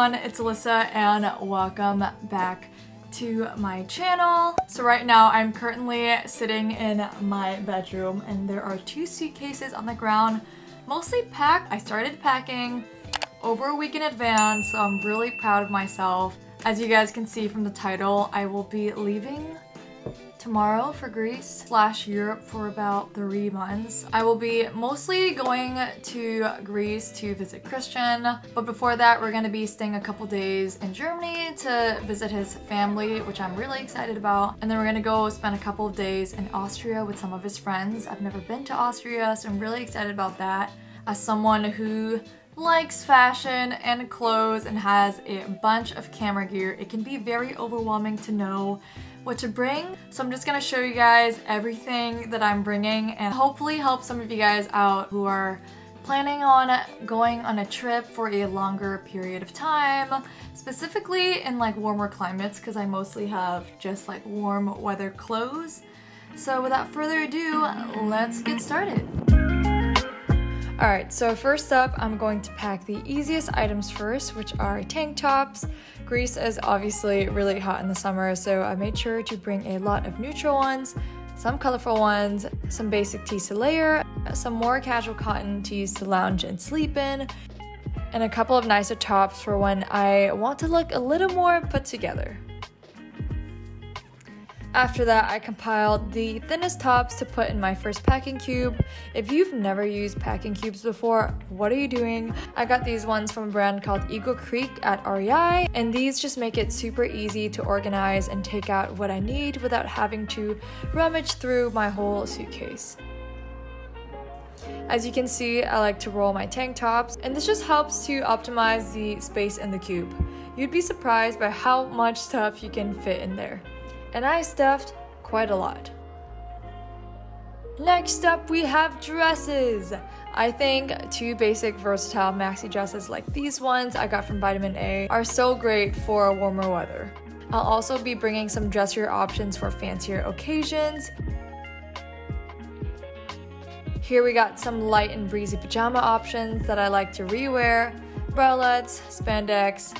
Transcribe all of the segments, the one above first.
Everyone, it's Alyssa and welcome back to my channel. So right now I'm currently sitting in my bedroom and there are two suitcases on the ground, mostly packed. I started packing over a week in advance, so I'm really proud of myself. As you guys can see from the title, I will be leaving tomorrow for Greece slash Europe for about three months. I will be mostly going to Greece to visit Christian, but before that we're to be staying a couple days in Germany to visit his family, which I'm really excited about. And then we're to go spend a couple of days in Austria with some of his friends. I've never been to Austria, so I'm really excited about that. As someone who likes fashion and clothes and has a bunch of camera gear, it can be very overwhelming to know what to bring. So I'm just gonna show you guys everything that I'm bringing and hopefully help some of you guys out who are planning on going on a trip for a longer period of time, specifically in like warmer climates because I mostly have just like warm weather clothes. So without further ado, let's get started. Alright, so first up, I'm going to pack the easiest items first, which are tank tops. Greece is obviously really hot in the summer, so I made sure to bring a lot of neutral ones, some colorful ones, some basic tees to layer, some more casual cotton tees to lounge and sleep in, and a couple of nicer tops for when I want to look a little more put together. After that, I compiled the thinnest tops to put in my first packing cube. If you've never used packing cubes before, what are you doing? I got these ones from a brand called Eagle Creek at REI, and these just make it super easy to organize and take out what I need without having to rummage through my whole suitcase. As you can see, I like to roll my tank tops, and this just helps to optimize the space in the cube. You'd be surprised by how much stuff you can fit in there and I stuffed quite a lot. Next up, we have dresses. I think two basic versatile maxi dresses like these ones I got from Vitamin A are so great for warmer weather. I'll also be bringing some dressier options for fancier occasions. Here we got some light and breezy pajama options that I like to rewear, bralettes, spandex,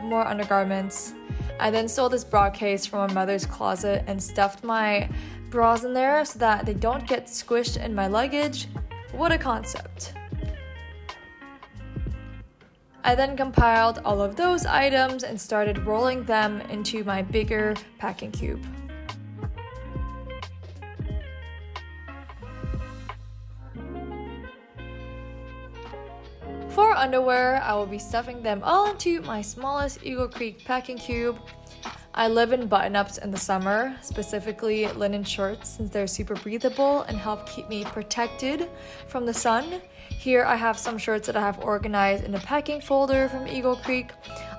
more undergarments, I then stole this bra case from my mother's closet and stuffed my bras in there so that they don't get squished in my luggage. What a concept! I then compiled all of those items and started rolling them into my bigger packing cube. For underwear, I will be stuffing them all into my smallest Eagle Creek packing cube. I live in button ups in the summer, specifically linen shorts, since they're super breathable and help keep me protected from the sun. Here I have some shirts that I have organized in a packing folder from Eagle Creek.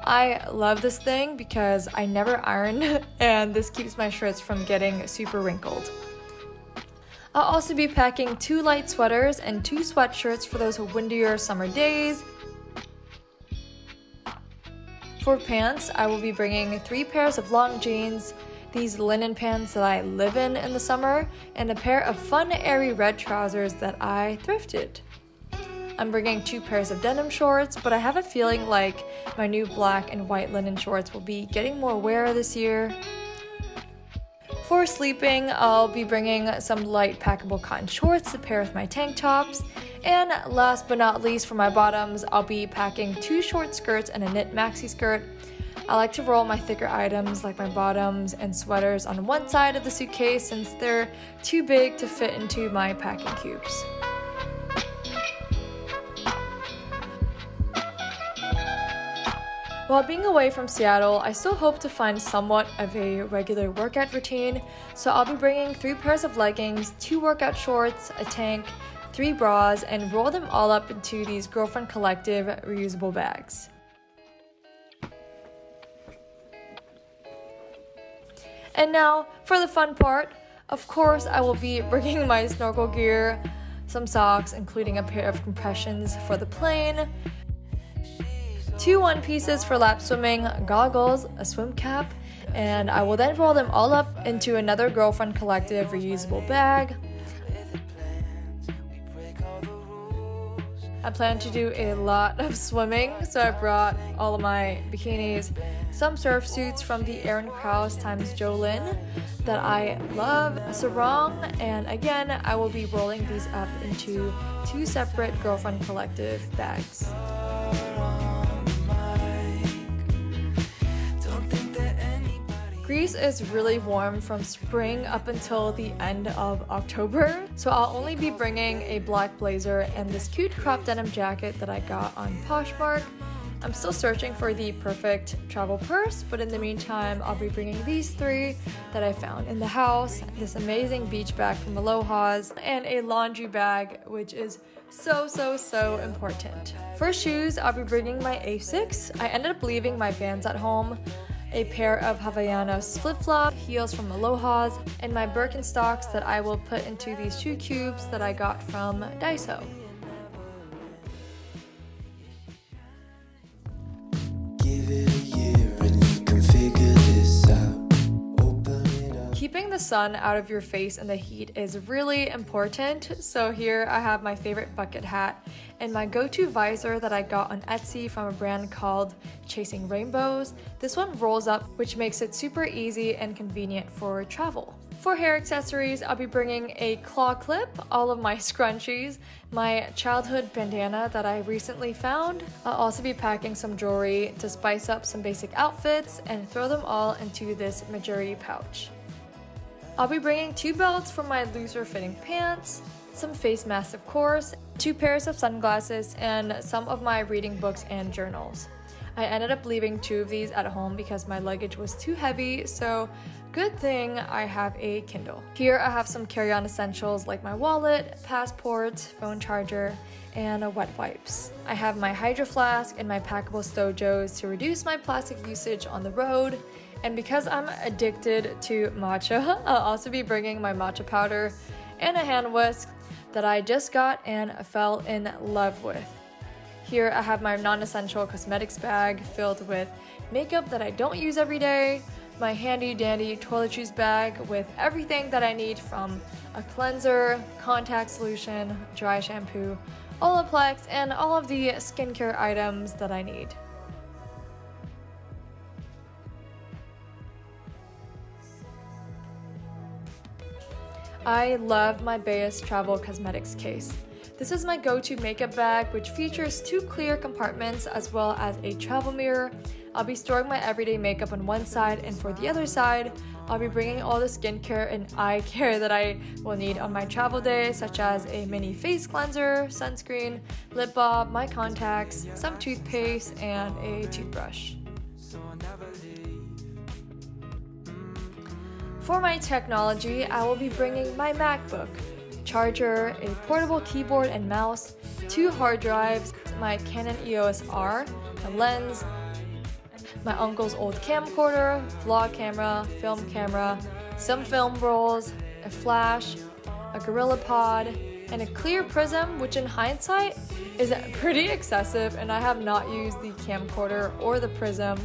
I love this thing because I never iron, and this keeps my shirts from getting super wrinkled. I'll also be packing two light sweaters and two sweatshirts for those windier summer days. For pants, I will be bringing three pairs of long jeans, these linen pants that I live in in the summer, and a pair of fun airy red trousers that I thrifted. I'm bringing two pairs of denim shorts, but I have a feeling like my new black and white linen shorts will be getting more wear this year. For sleeping, I'll be bringing some light packable cotton shorts to pair with my tank tops. And last but not least, for my bottoms, I'll be packing two short skirts and a knit maxi skirt. I like to roll my thicker items like my bottoms and sweaters on one side of the suitcase since they're too big to fit into my packing cubes. While being away from Seattle, I still hope to find somewhat of a regular workout routine, so I'll be bringing three pairs of leggings, two workout shorts, a tank, three bras, and roll them all up into these Girlfriend Collective reusable bags. And now, for the fun part, of course, I will be bringing my snorkel gear, some socks, including a pair of compressions for the plane, two one pieces for lap swimming, goggles, a swim cap, and I will then roll them all up into another Girlfriend Collective reusable bag. I plan to do a lot of swimming, so I brought all of my bikinis, some surf suits from the Aaron Krause times Jolyn that I love, a sarong, and again, I will be rolling these up into two separate Girlfriend Collective bags. Greece is really warm from spring up until the end of October, so I'll only be bringing a black blazer and this cute crop denim jacket that I got on Poshmark. I'm still searching for the perfect travel purse, but in the meantime, I'll be bringing these three that I found in the house, this amazing beach bag from Aloha's, and a laundry bag, which is so, so, so important. For shoes, I'll be bringing my Asics. I ended up leaving my Vans at home a pair of Havaianas flip-flop heels from Aloha's, and my Birkenstocks that I will put into these shoe cubes that I got from Daiso. Keeping the sun out of your face and the heat is really important. So here I have my favorite bucket hat and my go-to visor that I got on Etsy from a brand called Chasing Rainbows. This one rolls up, which makes it super easy and convenient for travel. For hair accessories, I'll be bringing a claw clip, all of my scrunchies, my childhood bandana that I recently found. I'll also be packing some jewelry to spice up some basic outfits and throw them all into this Mejuri pouch. I'll be bringing two belts for my looser fitting pants, some face masks of course, two pairs of sunglasses, and some of my reading books and journals. I ended up leaving two of these at home because my luggage was too heavy, so good thing I have a Kindle. Here I have some carry-on essentials like my wallet, passport, phone charger, and wet wipes. I have my hydro flask and my packable stojos to reduce my plastic usage on the road, and because I'm addicted to matcha, I'll also be bringing my matcha powder and a hand whisk that I just got and fell in love with. Here I have my non-essential cosmetics bag filled with makeup that I don't use every day, my handy dandy toiletries bag with everything that I need from a cleanser, contact solution, dry shampoo, Olaplex, and all of the skincare items that I need. I love my Béis Travel Cosmetics case. This is my go-to makeup bag which features two clear compartments as well as a travel mirror. I'll be storing my everyday makeup on one side and for the other side, I'll be bringing all the skincare and eye care that I will need on my travel day such as a mini face cleanser, sunscreen, lip balm, my contacts, some toothpaste, and a toothbrush. For my technology, I will be bringing my MacBook, charger, a portable keyboard and mouse, two hard drives, my Canon EOS R, a lens, my uncle's old camcorder, vlog camera, film camera, some film rolls, a flash, a GorillaPod, and a clear prism, which in hindsight is pretty excessive and I have not used the camcorder or the prism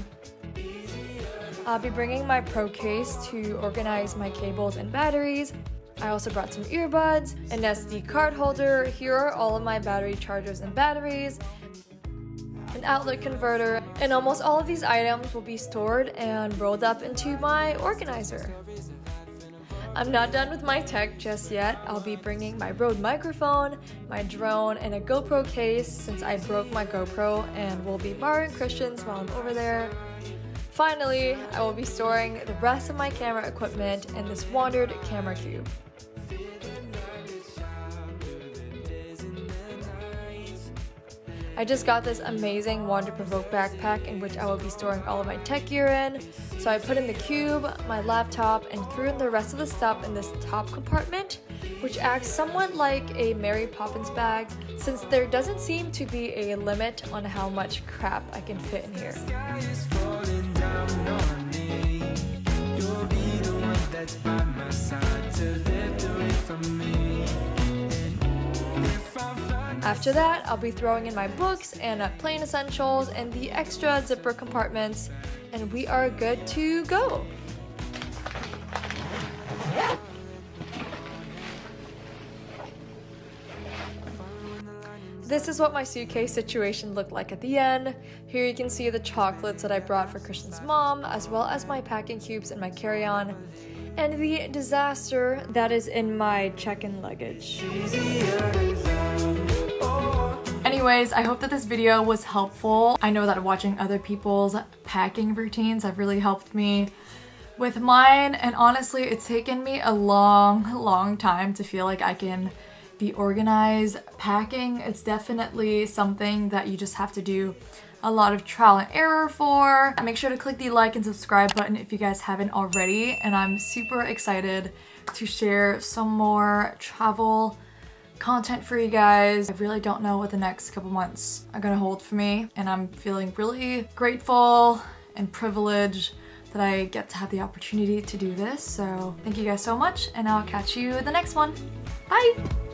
I'll be bringing my Pro case to organize my cables and batteries. I also brought some earbuds, an SD card holder. Here are all of my battery chargers and batteries, an outlet converter, and almost all of these items will be stored and rolled up into my organizer. I'm not done with my tech just yet. I'll be bringing my Rode microphone, my drone, and a GoPro case since I broke my GoPro and will be borrowing Christian's while I'm over there. Finally, I will be storing the rest of my camera equipment in this WANDRD camera cube. I just got this amazing WANDRD PRVKE backpack in which I will be storing all of my tech gear in. So I put in the cube, my laptop, and threw in the rest of the stuff in this top compartment, which acts somewhat like a Mary Poppins bag since there doesn't seem to be a limit on how much crap I can fit in here. After that, I'll be throwing in my books and uh, plane essentials and the extra zipper compartments, and we are good to go. This is what my suitcase situation looked like at the end. Here you can see the chocolates that I brought for Christian's mom, as well as my packing cubes and my carry-on, and the disaster that is in my check-in luggage. Anyways, I hope that this video was helpful. I know that watching other people's packing routines have really helped me with mine and honestly it's taken me a long long time to feel like I can be organized. Packing, it's definitely something that you just have to do a lot of trial and error for. Make sure to click the like and subscribe button if you guys haven't already. And I'm super excited to share some more travel content for you guys. I really don't know what the next couple months are gonna hold for me. And I'm feeling really grateful and privileged that I get to have the opportunity to do this. So thank you guys so much and I'll catch you the next one. Bye!